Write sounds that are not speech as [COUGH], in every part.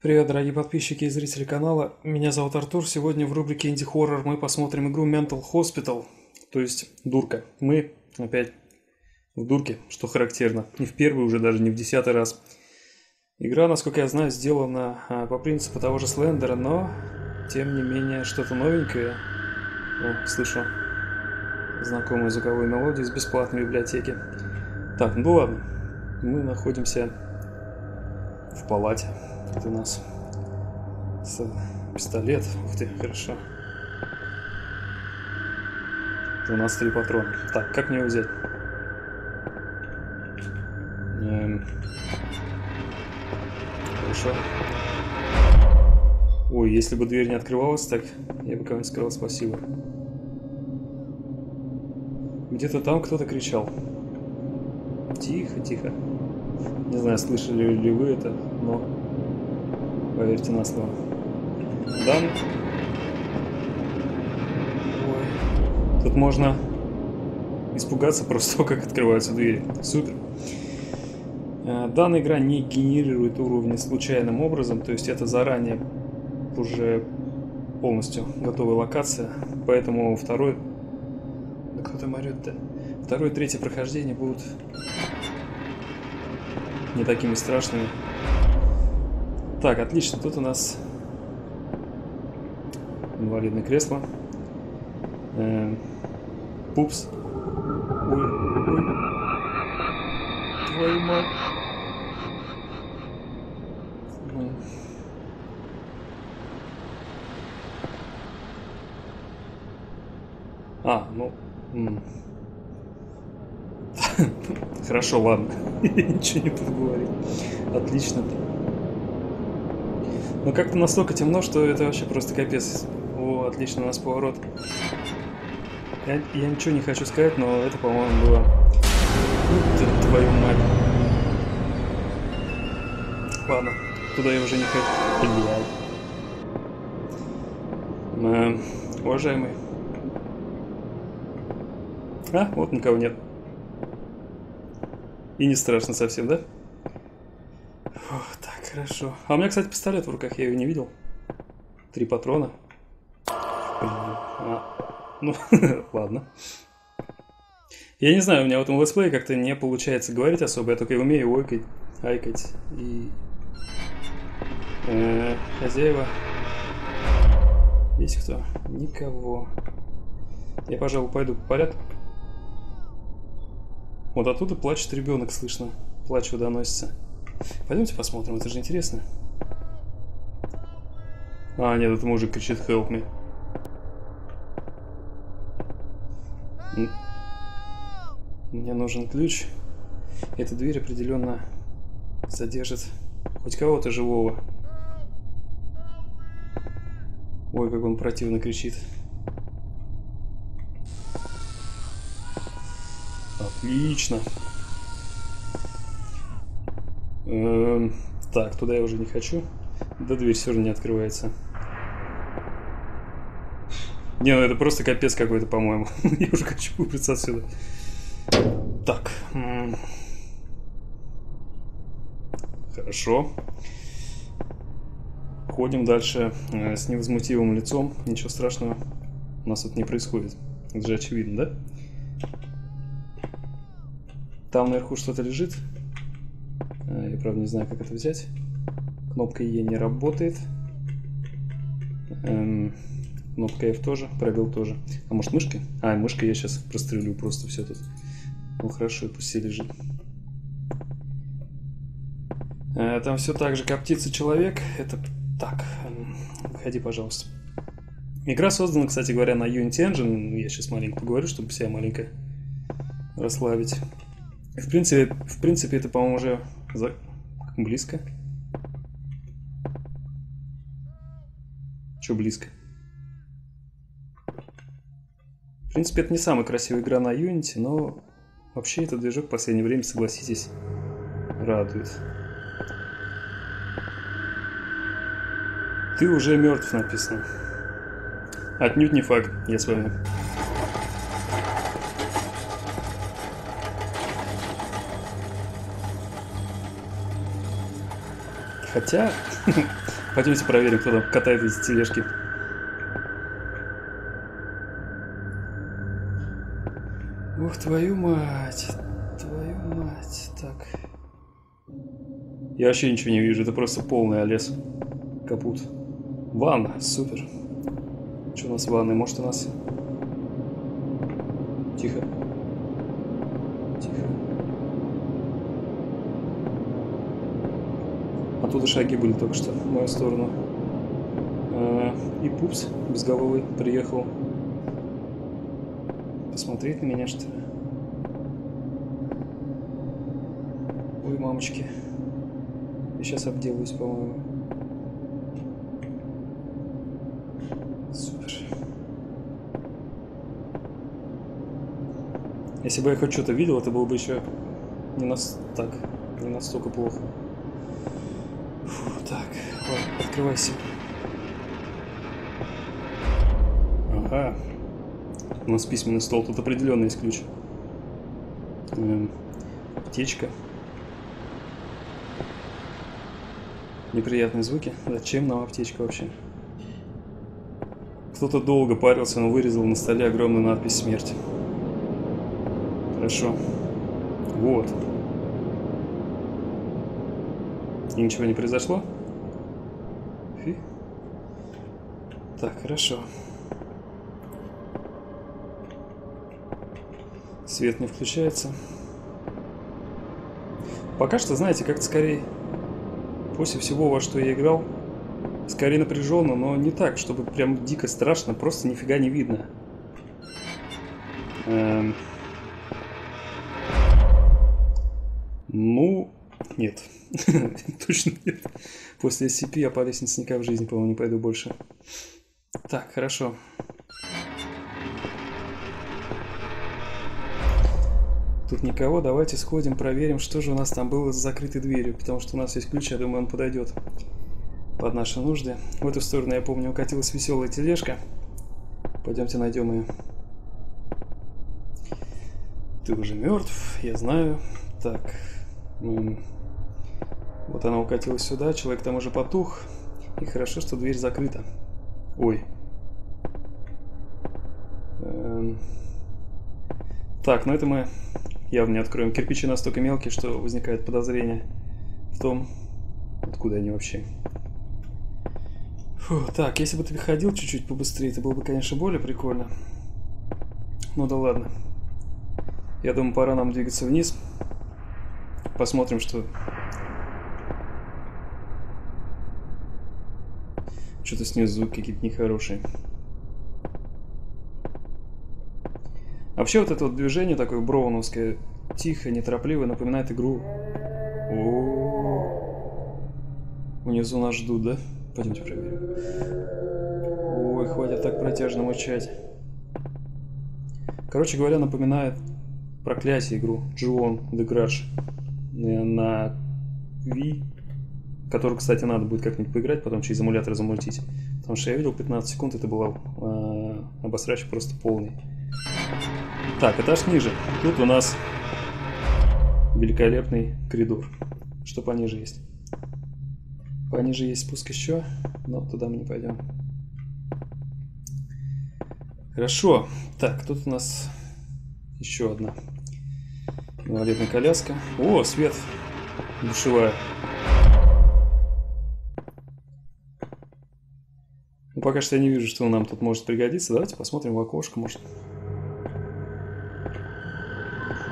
Привет, дорогие подписчики и зрители канала. Меня зовут Артур. Сегодня в рубрике Инди Хоррор мы посмотрим игру Mental Hospital, то есть Дурка. Мы опять в Дурке, что характерно. Не в первый, уже даже не в десятый раз. Игра, насколько я знаю, сделана а, по принципу того же Слендера, но тем не менее что-то новенькое. О, слышу знакомую звуковую мелодию из бесплатной библиотеки. Так, ну ладно. Мы находимся в палате. Это у нас пистолет. Ух ты, хорошо. Это у нас три патрона. Так, как мне взять? Эм... Хорошо. Ой, если бы дверь не открывалась, так я бы кому-нибудь сказал спасибо. Где-то там кто-то кричал. Тихо, тихо. Не знаю, слышали ли вы это, но поверьте на слово. Дан. Ой. Тут можно испугаться просто того, [LAUGHS] как открываются двери. Супер. Э, данная игра не генерирует уровни случайным образом, то есть это заранее уже полностью готовая локация, поэтому второй... Да кто там орет-то? Второе и третье прохождение будут не такими страшными. Так, отлично. Тут у нас инвалидное кресло. Э, пупс. Ой, ой. Твою мать. А, ну... [LAUGHS] Хорошо, ладно. [LAUGHS] Ничего не буду говорить. Отлично. Но как-то настолько темно, что это вообще просто капец. О, отлично, у нас поворот. Я, я ничего не хочу сказать, но это, по-моему, было... Ну, твою мать. Ладно, туда я уже не хочу. Блядь. Э, уважаемый. А, вот никого нет. И не страшно совсем, да? Хорошо. А у меня, кстати, пистолет в руках, я его не видел. Три патрона. А, ну, [LAUGHS] ладно. Я не знаю, у меня в этом летсплее как-то не получается говорить особо. Я только и умею ойкать, айкать и... Э, хозяева. Есть кто? Никого. Я, пожалуй, пойду по порядку. Вот оттуда плачет ребенок, слышно. Плач доносится. Пойдемте посмотрим, это же интересно. А, нет, это мужик кричит help me. Мне нужен ключ. Эта дверь определенно задержит хоть кого-то живого. Ой, как он противно кричит. Отлично. Эм, так, туда я уже не хочу. Да дверь все равно не открывается. Не, ну это просто капец какой-то, по-моему. [LAUGHS] я уже хочу выбраться отсюда. Так. Хорошо. Ходим дальше э, с невозмутимым лицом. Ничего страшного у нас тут не происходит. Это же очевидно, да? Там наверху что-то лежит. Я, правда, не знаю, как это взять. Кнопка Е не работает. Эм, кнопка F тоже, пробел тоже. А может мышка? А, мышка я сейчас прострелю просто все тут. Ну хорошо, пусть все лежит. А, там все так же коптится человек. Это так. Эм, выходи, пожалуйста. Игра создана, кстати говоря, на Unity Engine. Я сейчас маленько поговорю, чтобы себя маленько расслабить. В принципе, в принципе это, по-моему, уже. Близко. Че близко? В принципе, это не самая красивая игра на Unity, но вообще этот движок в последнее время, согласитесь, радует. Ты уже мертв, написано. Отнюдь не факт, я с вами. Хотя... [LAUGHS] Пойдемте проверим, кто там катает эти тележки. Ух, твою мать. Твою мать. Так. Я вообще ничего не вижу, это просто полный лес. Капут. Ванна, супер. Что у нас в ванной? Может у нас... Тихо. Оттуда шаги были только что в мою сторону. А, и пупс безголовый приехал посмотреть на меня, что ли. Ой, мамочки. Я сейчас обделаюсь, по-моему. Супер. Если бы я хоть что-то видел, это было бы еще не нас так, не настолько плохо. Открывайся. Ага. У нас письменный стол, тут определенно есть ключ. Эм, аптечка. Неприятные звуки. Зачем нам аптечка вообще? Кто-то долго парился, но вырезал на столе огромную надпись «Смерть». Хорошо. Вот. И ничего не произошло? Так, хорошо. Свет не включается. Пока что, знаете, как-то скорее после всего, во что я играл, скорее напряженно, но не так, чтобы прям дико страшно, просто нифига не видно. Эм... Ну, нет. [LAUGHS] Точно нет. После SCP я по лестнице никак в жизни, по-моему, не пойду больше. Так, хорошо. Тут никого, давайте сходим, проверим, что же у нас там было за закрытой дверью, потому что у нас есть ключ, я думаю, он подойдет под наши нужды. В эту сторону, я помню, укатилась веселая тележка. Пойдемте найдем ее. Ты уже мертв, я знаю. Так. Вот она укатилась сюда, человек там уже потух. И хорошо, что дверь закрыта. Ой. Эм... Так, ну это мы явно не откроем. Кирпичи настолько мелкие, что возникает подозрение в том, откуда они вообще. Фу, так, если бы ты ходил чуть-чуть побыстрее, это было бы, конечно, более прикольно. Ну да ладно. Я думаю, пора нам двигаться вниз. Посмотрим, что... Что-то снизу звуки какие-то нехорошие. Вообще вот это вот движение такое броуновское, тихо, неторопливо, напоминает игру... О -о -о. Внизу нас ждут, да? Пойдемте проверим. Ой, хватит так протяжно мучать. Короче говоря, напоминает проклятие игру Джуон The на Wii, которую, кстати, надо будет как-нибудь поиграть, потом через эмулятор замультить. Потому что я видел 15 секунд, это было э, обосрач просто полный. Так, этаж ниже. Тут у нас великолепный коридор. Что пониже есть? Пониже есть спуск еще, но туда мы не пойдем. Хорошо. Так, тут у нас еще одна инвалидная коляска. О, свет. Душевая. Пока что я не вижу, что нам тут может пригодиться. Давайте посмотрим в окошко, может.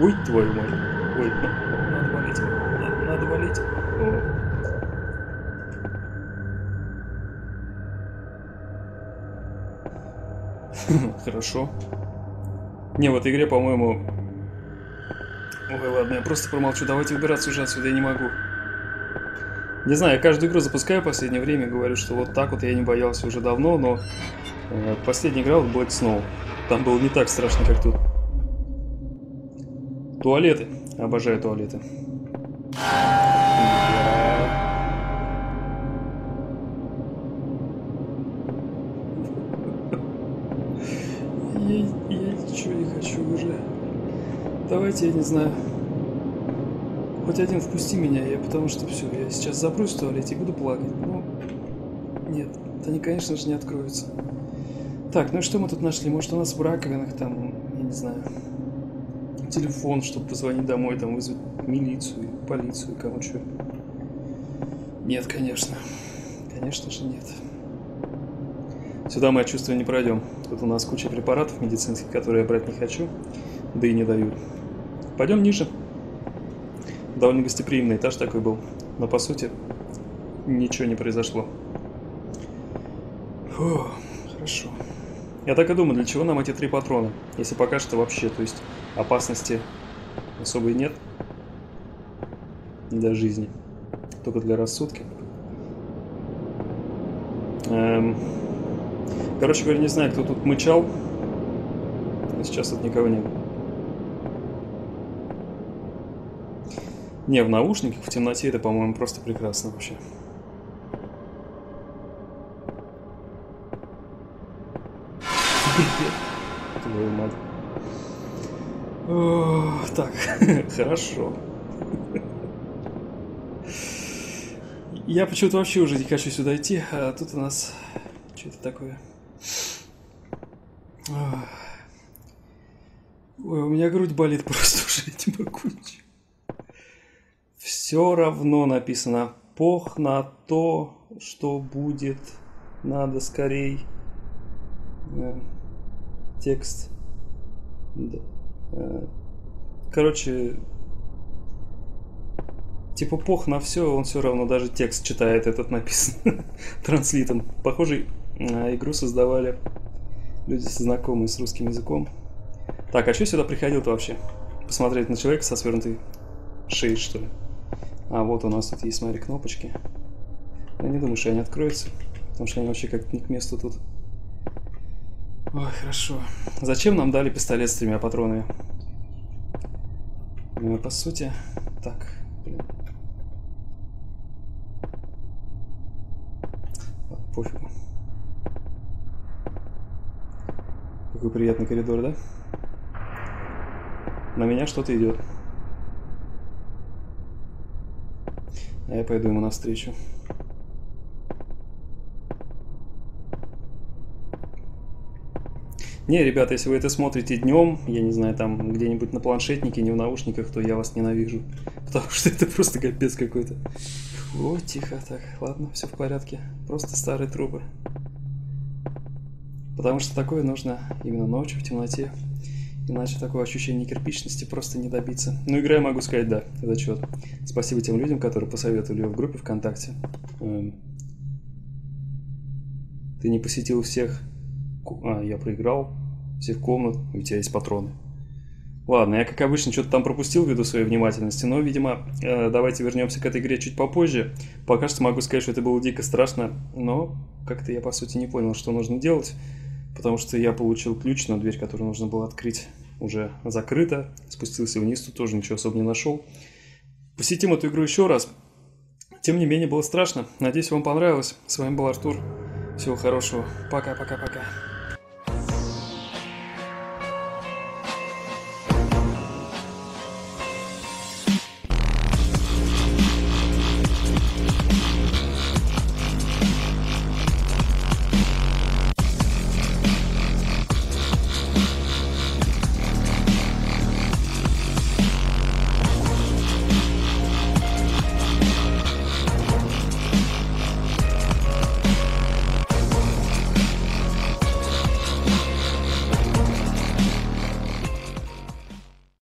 Ой, твою мать. Ой, надо валить. Надо, надо валить. О. [LAUGHS] Хорошо. Не, в этой игре, по-моему... Ой, ладно, я просто промолчу. Давайте убираться уже отсюда, я не могу. Не знаю, я каждую игру запускаю в последнее время, говорю, что вот так вот я не боялся уже давно, но э, последняя игра вот Black Snow. Там было не так страшно, как тут. Туалеты. Обожаю туалеты. Я, я ничего не хочу уже. Давайте, я не знаю. Хоть один впусти меня, я потому что все, я сейчас запрусь в туалете и буду плакать. Ну, нет, они, конечно же, не откроются. Так, ну и что мы тут нашли? Может, у нас в раковинах там, я не знаю, телефон, чтобы позвонить домой, там вызвать милицию, полицию, кому что. Нет, конечно. Конечно же нет. Сюда мы, я чувствую, не пройдем. Тут у нас куча препаратов медицинских, которые я брать не хочу, да и не дают. Пойдем ниже. Довольно гостеприимный этаж такой был. Но по сути ничего не произошло. Фу, хорошо. Я так и думаю, для чего нам эти три патрона, если пока что вообще, то есть опасности особой нет для жизни, только для рассудки. Эм... Короче говоря, не знаю, кто тут мычал, сейчас тут никого нет. Не, в наушниках, в темноте это, по-моему, просто прекрасно вообще. Твою мать. О, так, [LAUGHS] хорошо. Я почему-то вообще уже не хочу сюда идти, а тут у нас что-то такое. Ой, у меня грудь болит [LAUGHS] просто уже, не могу. Все равно написано. Пох на то, что будет. Надо скорей. Э, текст. Э, короче, типа пох на все, он все равно даже текст читает этот написан [LAUGHS] транслитом. Похожий игру создавали люди, знакомые с русским языком. Так, а что сюда приходил-то вообще? Посмотреть на человека со свернутой шеей, что ли? А, вот у нас тут есть, смотри, кнопочки. Я не думаю, что они откроются, потому что они вообще как-то не к месту тут. Ой, хорошо. Зачем нам дали пистолет с тремя патронами? Ну, по сути... Так, блин. Пофигу. Какой приятный коридор, да? На меня что-то идет. А я пойду ему навстречу. Не, ребята, если вы это смотрите днем, я не знаю, там где-нибудь на планшетнике, не в наушниках, то я вас ненавижу. [LAUGHS] Потому что это просто капец какой-то. О, тихо, так, ладно, все в порядке. Просто старые трубы. Потому что такое нужно именно ночью, в темноте. Иначе такое ощущение кирпичности просто не добиться. Ну, игра, я могу сказать, да, зачет. Спасибо тем людям, которые посоветовали ее в группе ВКонтакте. Эм. Ты не посетил всех... А, я проиграл всех комнат, у тебя есть патроны. Ладно, я, как обычно, что-то там пропустил ввиду своей внимательности, но, видимо, э, давайте вернемся к этой игре чуть попозже. Пока что могу сказать, что это было дико страшно, но как-то я, по сути, не понял, что нужно делать потому что я получил ключ на дверь, которую нужно было открыть, уже закрыта. Спустился вниз, тут тоже ничего особо не нашел. Посетим эту игру еще раз. Тем не менее, было страшно. Надеюсь, вам понравилось. С вами был Артур. Всего хорошего. Пока-пока-пока.